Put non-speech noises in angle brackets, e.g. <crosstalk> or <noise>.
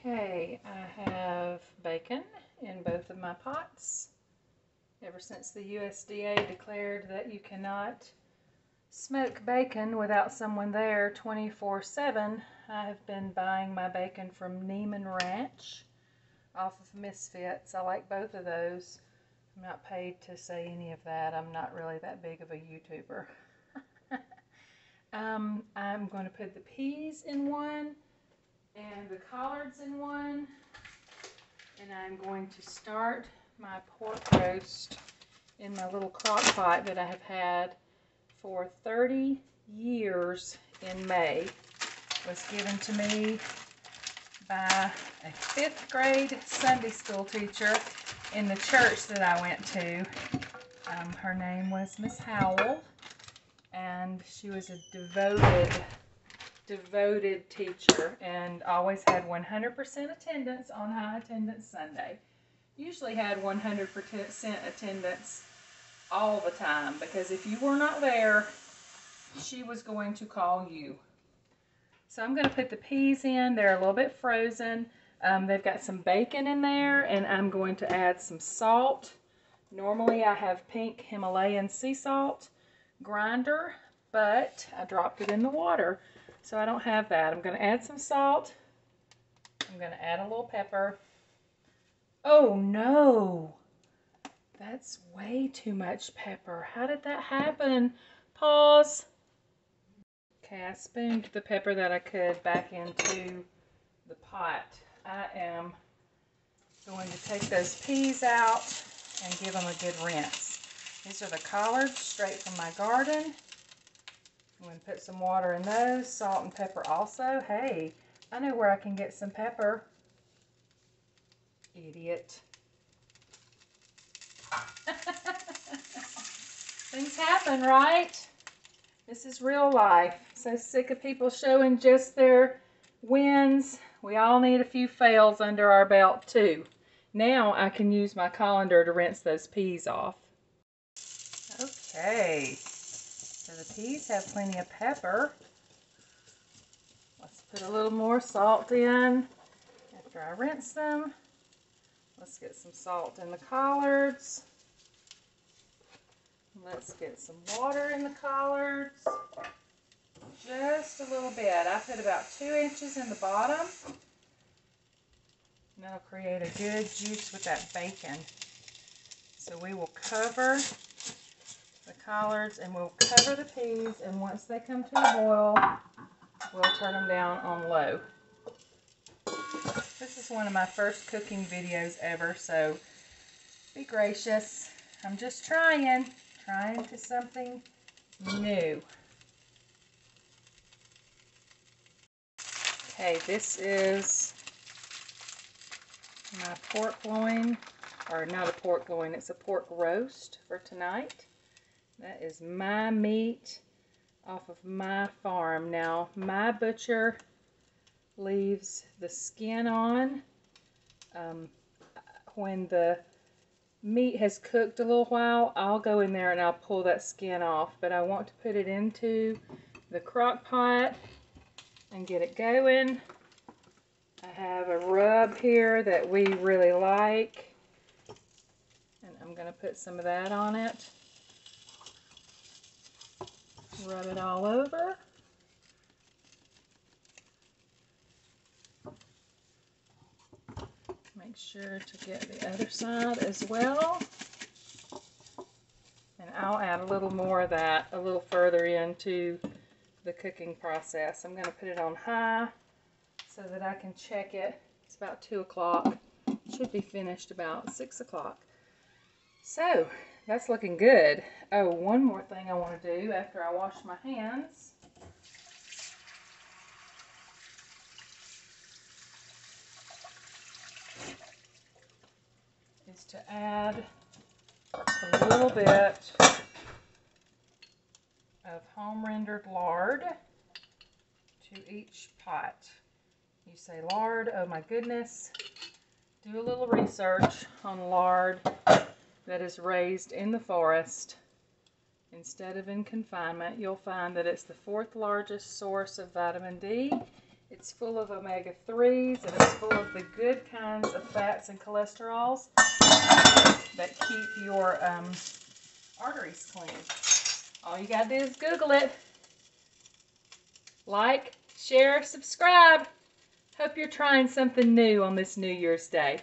Okay, I have bacon in both of my pots. Ever since the USDA declared that you cannot smoke bacon without someone there 24-7, I have been buying my bacon from Niman Ranch off of Misfits. I like both of those. I'm not paid to say any of that. I'm not really that big of a YouTuber. <laughs> um, I'm going to put the peas in one and the collards in one. And I'm going to start my pork roast in my little crock pot that I have had for 30 years in May. It was given to me by a fifth grade Sunday school teacher in the church that I went to. Um, her name was Miss Howell, and she was a devoted devoted teacher and always had 100% attendance on high attendance Sunday. Usually had 100% attendance all the time because if you were not there, she was going to call you. So I'm going to put the peas in. They're a little bit frozen. Um, they've got some bacon in there and I'm going to add some salt. Normally I have pink Himalayan sea salt grinder, but I dropped it in the water. So I don't have that. I'm going to add some salt. I'm going to add a little pepper. Oh no! That's way too much pepper. How did that happen? Pause. Okay, I spooned the pepper that I could back into the pot. I am going to take those peas out and give them a good rinse. These are the collards straight from my garden. I'm going to put some water in those, salt and pepper also. Hey, I know where I can get some pepper. Idiot. <laughs> Things happen, right? This is real life. So sick of people showing just their wins. We all need a few fails under our belt too. Now I can use my colander to rinse those peas off. Okay. So the peas have plenty of pepper. Let's put a little more salt in after I rinse them. Let's get some salt in the collards. Let's get some water in the collards. Just a little bit. I put about two inches in the bottom. And that'll create a good juice with that bacon. So we will cover the collards and we'll cover the peas and once they come to a boil, we'll turn them down on low. This is one of my first cooking videos ever, so be gracious. I'm just trying, trying to something new. Okay, this is my pork loin, or not a pork loin, it's a pork roast for tonight. That is my meat off of my farm. Now, my butcher leaves the skin on. Um, when the meat has cooked a little while, I'll go in there and I'll pull that skin off. But I want to put it into the crock pot and get it going. I have a rub here that we really like. And I'm going to put some of that on it. Rub it all over. Make sure to get the other side as well. And I'll add a little more of that a little further into the cooking process. I'm going to put it on high so that I can check it. It's about 2 o'clock. Should be finished about 6 o'clock. So, that's looking good. Oh, one more thing I want to do after I wash my hands. Is to add a little bit of home rendered lard to each pot. You say lard, oh my goodness. Do a little research on lard that is raised in the forest instead of in confinement, you'll find that it's the fourth largest source of vitamin D. It's full of omega 3s and it's full of the good kinds of fats and cholesterols that keep your um, arteries clean. All you gotta do is Google it. Like, share, subscribe. Hope you're trying something new on this New Year's Day.